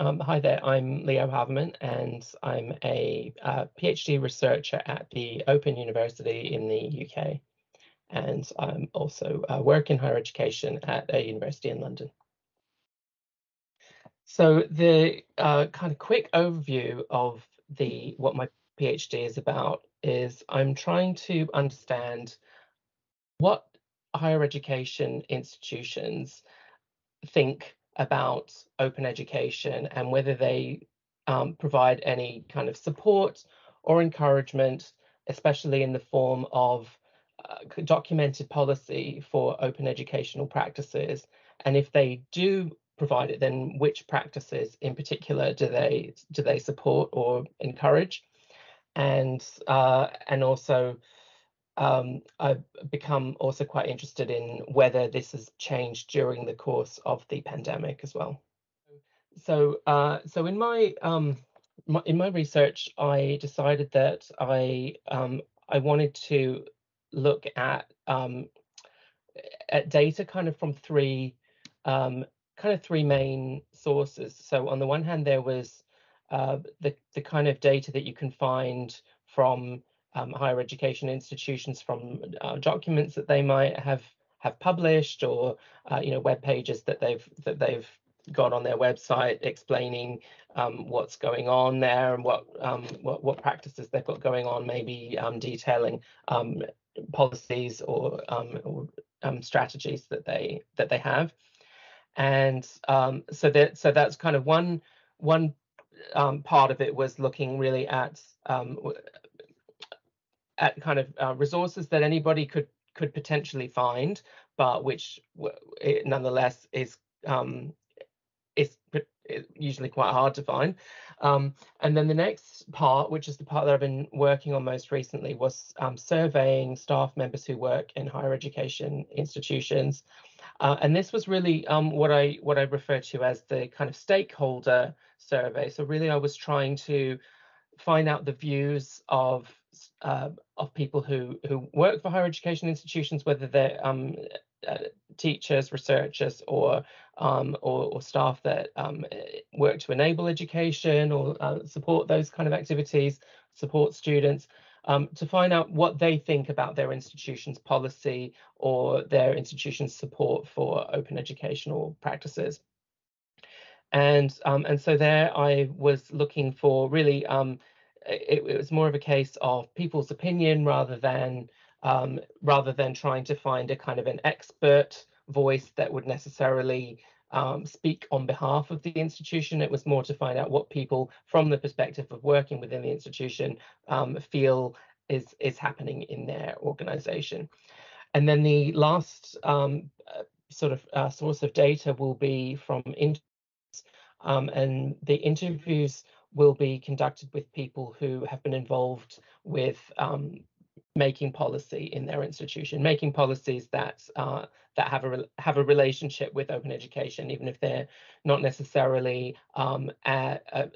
Um, hi there, I'm Leo Havemann and I'm a uh, PhD researcher at the Open University in the UK. And I'm also uh, work in higher education at a university in London. So the uh, kind of quick overview of the what my PhD is about is I'm trying to understand what higher education institutions think about open education and whether they um, provide any kind of support or encouragement, especially in the form of uh, documented policy for open educational practices. And if they do provide it, then which practices in particular do they do they support or encourage? And uh, and also um, I've become also quite interested in whether this has changed during the course of the pandemic as well. So, uh, so in my, um, my, in my research, I decided that I um, I wanted to look at um, at data kind of from three um, kind of three main sources. So on the one hand, there was uh, the the kind of data that you can find from um, higher education institutions from uh, documents that they might have have published or uh, you know web pages that they've that they've got on their website explaining um, what's going on there and what, um, what what practices they've got going on, maybe um, detailing um, policies or, um, or strategies that they that they have. And so that so that's kind of one one part of it was looking really at at kind of uh, resources that anybody could could potentially find, but which nonetheless is um, is usually quite hard to find. Um, and then the next part, which is the part that I've been working on most recently, was um, surveying staff members who work in higher education institutions. Uh, and this was really um, what I what I refer to as the kind of stakeholder survey. So really, I was trying to find out the views of uh, of people who who work for higher education institutions, whether they're um, uh, teachers, researchers, or, um, or, or staff that um, work to enable education or uh, support those kind of activities, support students, um, to find out what they think about their institution's policy or their institution's support for open educational practices. And um, and so there I was looking for really um, it, it, was more of a case of people's opinion rather than um, rather than trying to find a kind of an expert voice that would necessarily um, speak on behalf of the institution. It was more to find out what people, from the perspective of working within the institution, um, feel is is happening in their organization. And then the last um, uh, sort of uh, source of data will be from interviews, um, and the interviews will be conducted with people who have been involved with um, making policy in their institution, making policies that uh, that have a have a relationship with open education, even if they're not necessarily um,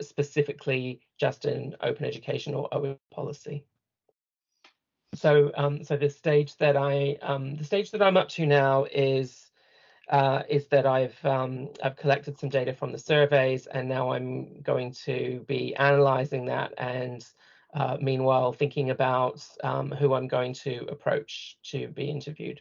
specifically just an open education or open policy. So, um, so the stage that I um, the stage that I'm up to now is uh, is that I've um, I've collected some data from the surveys, and now I'm going to be analysing that, and uh, meanwhile thinking about um, who I'm going to approach to be interviewed.